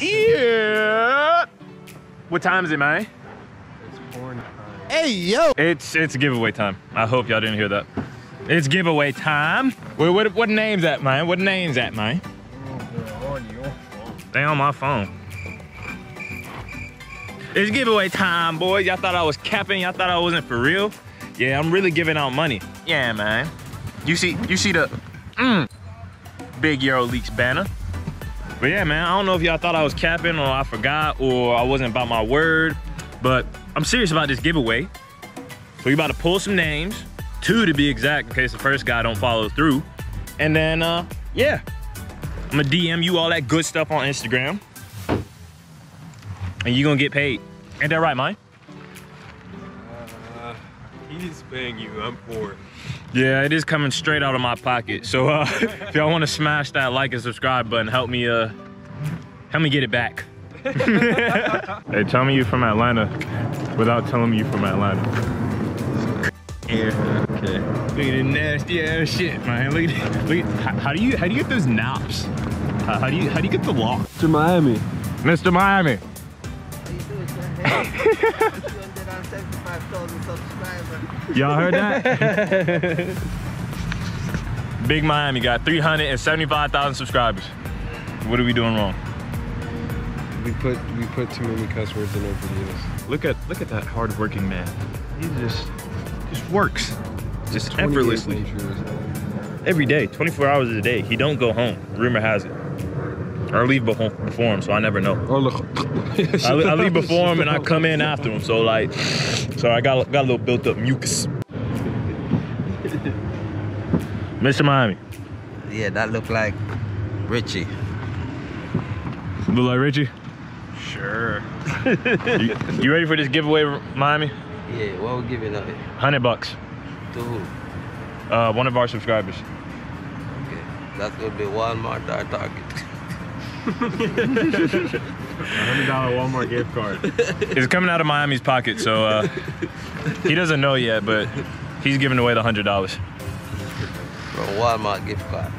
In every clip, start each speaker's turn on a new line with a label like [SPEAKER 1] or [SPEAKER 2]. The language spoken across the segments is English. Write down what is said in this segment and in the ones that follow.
[SPEAKER 1] Yeah. What time is it, man?
[SPEAKER 2] It's porn time.
[SPEAKER 3] Hey, yo.
[SPEAKER 1] It's it's giveaway time. I hope y'all didn't hear that. It's giveaway time. Wait, what what name's that, man? What name's that, man?
[SPEAKER 2] Oh, on your phone.
[SPEAKER 1] They on my phone. It's giveaway time, boys. Y'all thought I was capping. Y'all thought I wasn't for real. Yeah, I'm really giving out money. Yeah, man. You see, you see the mm, big Euro Leakz banner. But yeah, man, I don't know if y'all thought I was capping or I forgot or I wasn't about my word, but I'm serious about this giveaway. So we about to pull some names, two to be exact, in case the first guy don't follow through. And then, uh, yeah, I'm gonna DM you all that good stuff on Instagram. And you gonna get paid. Ain't that right, mine?
[SPEAKER 2] Uh, he's paying you. I'm poor.
[SPEAKER 1] Yeah, it is coming straight out of my pocket. So uh, if y'all want to smash that like and subscribe button, help me uh, help me get it back. hey, tell me you're from Atlanta without telling me you're from Atlanta. Yeah. Okay. Look at the nasty ass shit, man. Look at, look at how, how do you how do you get those naps? How, how do you how do you get the lock?
[SPEAKER 2] Mr. Miami.
[SPEAKER 1] Mr. Miami.
[SPEAKER 4] How you doing, sir? Hey, 275,000 subscribers.
[SPEAKER 1] Y'all heard that? Big Miami got 375,000 subscribers. What are we doing wrong?
[SPEAKER 2] We put we put too many cuss words in our videos.
[SPEAKER 1] Look at look at that hardworking man. He just just works. Just effortlessly. Every day, 24 hours a day. He don't go home. Rumor has it. Or leave before, before him, so I never know.
[SPEAKER 2] Oh.
[SPEAKER 1] I, I leave before him and I come in after him. So like, so I got got a little built up mucus. Mr. Miami,
[SPEAKER 4] Yeah, that look like Richie.
[SPEAKER 1] look like Richie.
[SPEAKER 2] Sure.
[SPEAKER 1] You, you ready for this giveaway, Miami?
[SPEAKER 4] Yeah, what we giving away?
[SPEAKER 1] Hundred bucks.
[SPEAKER 4] To who?
[SPEAKER 1] Uh, one of our subscribers.
[SPEAKER 4] Okay, that's gonna be Walmart or Target.
[SPEAKER 1] $100 Walmart gift card. it's coming out of Miami's pocket, so uh, he doesn't know yet, but he's giving away the $100.
[SPEAKER 4] From Walmart gift card.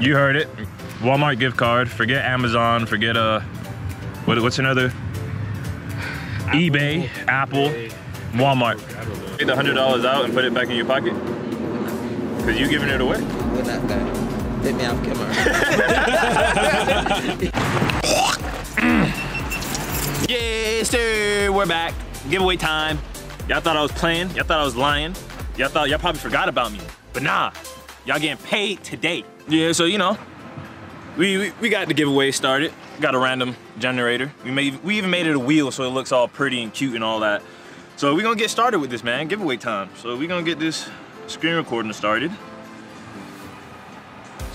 [SPEAKER 1] You heard it. Walmart gift card. Forget Amazon. Forget uh, what, what's another? eBay, Apple, Walmart. Get the hundred dollars out and put it back in your pocket. Cause you giving it away.
[SPEAKER 4] When that guy. Hit me have camera.
[SPEAKER 1] Yes, sir. We're back. Giveaway time. Y'all thought I was playing. Y'all thought I was lying. Y'all thought y'all probably forgot about me. But nah, y'all getting paid today. Yeah, so you know, we we, we got the giveaway started. Got a random generator. We made we even made it a wheel so it looks all pretty and cute and all that. So we're gonna get started with this, man. Giveaway time. So we're gonna get this screen recording started.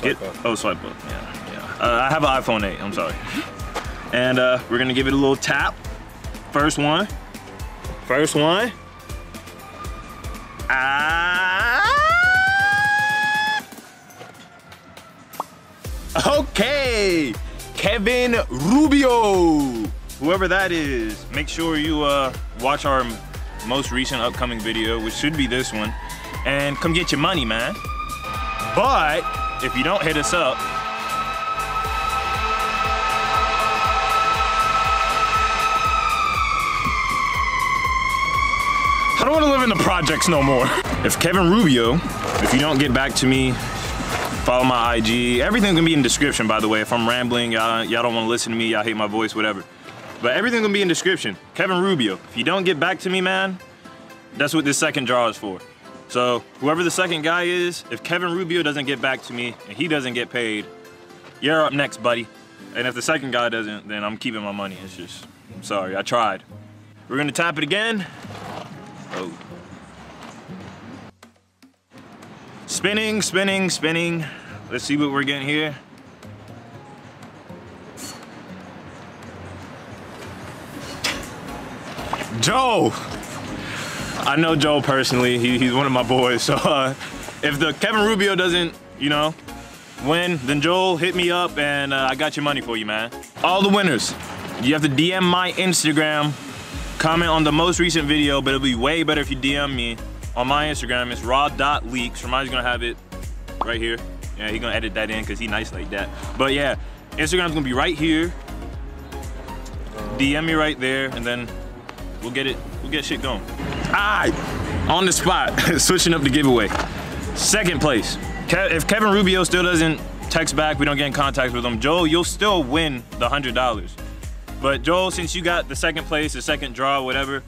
[SPEAKER 1] Get,
[SPEAKER 2] up.
[SPEAKER 1] oh, swipe up. Yeah, yeah. Uh, I have an iPhone 8. I'm sorry. And uh, we're gonna give it a little tap. First one. First one. Ah. Okay. Kevin Rubio. Whoever that is, make sure you uh, watch our most recent upcoming video, which should be this one, and come get your money, man. But if you don't hit us up, I don't want to live in the projects no more. If Kevin Rubio, if you don't get back to me, follow my IG. Everything gonna be in description, by the way. If I'm rambling, y'all, don't want to listen to me, y'all hate my voice, whatever. But everything gonna be in description. Kevin Rubio. If you don't get back to me, man, that's what this second draw is for. So whoever the second guy is, if Kevin Rubio doesn't get back to me and he doesn't get paid, you're up next, buddy. And if the second guy doesn't, then I'm keeping my money. It's just, I'm sorry, I tried. We're gonna tap it again. Oh. Spinning, spinning, spinning. Let's see what we're getting here. Joe! I know Joe personally. He, he's one of my boys. So uh, if the Kevin Rubio doesn't, you know, win, then Joel hit me up and uh, I got your money for you, man. All the winners, you have to DM my Instagram, comment on the most recent video, but it'll be way better if you DM me on my Instagram. It's raw.leaks. Ramai's gonna have it right here. Yeah, he gonna edit that in because he nice like that. But yeah, Instagram's gonna be right here. DM me right there, and then we'll get it. We'll get shit going. Alright, on the spot, switching up the giveaway. Second place. Ke- if Kevin Rubio still doesn't text back, we don't get in contact with him. Joel, you'll still win the hundred dollars. But Joel, since you got the second place, the second draw, whatever,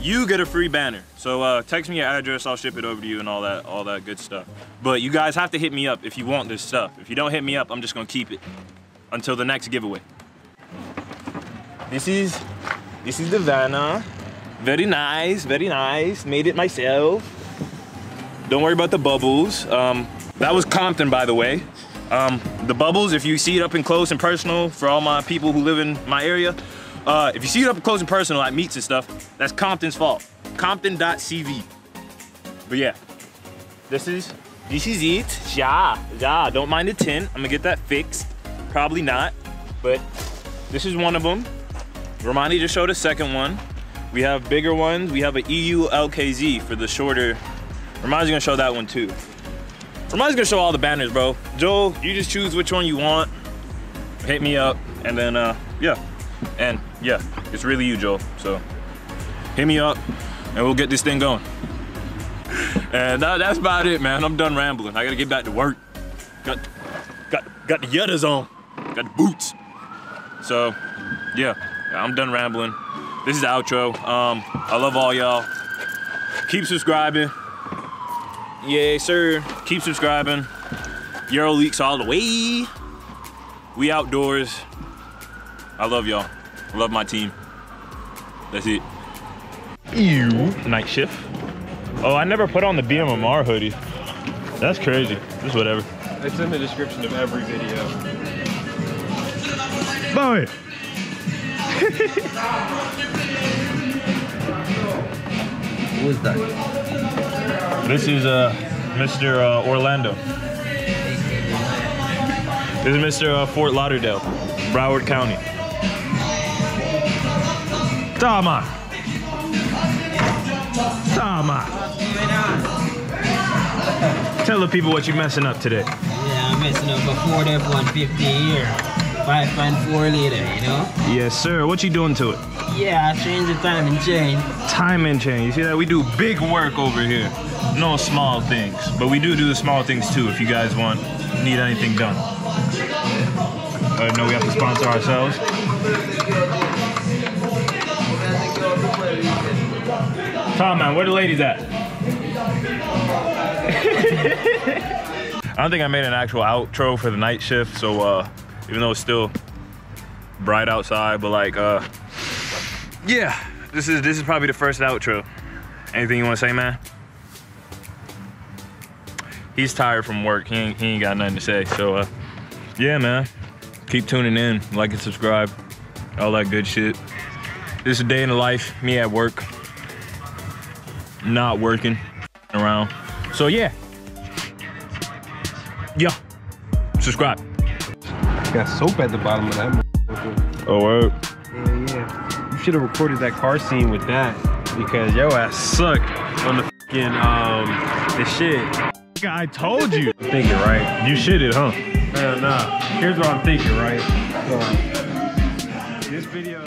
[SPEAKER 1] you get a free banner. So uh, text me your address, I'll ship it over to you and all that, all that good stuff. But you guys have to hit me up if you want this stuff. If you don't hit me up, I'm just gonna keep it until the next giveaway. This is, this is the Vanna. Very nice, very nice. Made it myself. Don't worry about the bubbles. Um, that was Compton, by the way. Um, the bubbles, if you see it up and close and personal, for all my people who live in my area, uh, if you see it up close and personal, like meats and stuff, that's Compton's fault. Compton.cv. But yeah, this is this is it. Yeah, yeah. Don't mind the tint. I'm gonna get that fixed. Probably not, but this is one of them. Romani just showed a second one. We have bigger ones. We have a E EU LKZ for the shorter. Romani's gonna show that one too. Romani's gonna show all the banners, bro. Joel, you just choose which one you want. Hit me up, and then uh, yeah, and yeah, it's really you, Joel. So hit me up, and we'll get this thing going. And that, that's about it, man. I'm done rambling. I gotta get back to work. Got got got the yettas on. Got the boots. So yeah, I'm done rambling. This is the outro. Um, I love all y'all. Keep subscribing. Yeah, sir. Keep subscribing. Euro Leakz all the way. We outdoors. I love y'all. I love my team. That's it. Ew. Night shift. Oh, I never put on the BMMR hoodie. That's crazy. Just whatever.
[SPEAKER 2] It's in the description of every video.
[SPEAKER 1] Boy.
[SPEAKER 4] Who's that?
[SPEAKER 1] This is uh, Mr. Uh, Orlando. This is Mr. Uh, Fort Lauderdale, Broward County. Tama. Tama. Tell the people what you're messing up today.
[SPEAKER 3] Yeah, I'm messing up a Ford F-150 here. 5.4 liter, you know?
[SPEAKER 1] Yes, sir. What you doing to it?
[SPEAKER 3] Yeah, I changed the timing chain.
[SPEAKER 1] Timing chain. You see that? We do big work over here. No small things, but we do do the small things too. If you guys want, need anything done. I know we have to sponsor ourselves. Tom, man, where the ladies at? I don't think I made an actual outro for the night shift, so uh, even though it's still bright outside, but like, uh, yeah, this is this is probably the first outro. Anything you want to say, man? He's tired from work. He ain't, he ain't got nothing to say. So, uh, yeah, man. Keep tuning in, like and subscribe, all that good shit. This is a day in the life, me at work, not working around. So yeah, yeah, subscribe.
[SPEAKER 2] Got soap at the bottom of that.
[SPEAKER 1] Oh, word.
[SPEAKER 2] Yeah, yeah. You should have recorded that car scene with that because yo ass sucked on the fucking um the shit.
[SPEAKER 1] I told you.
[SPEAKER 2] I'm thinking right.
[SPEAKER 1] You shit it, huh?
[SPEAKER 2] Uh, nah. Here's what I'm thinking, right? This video.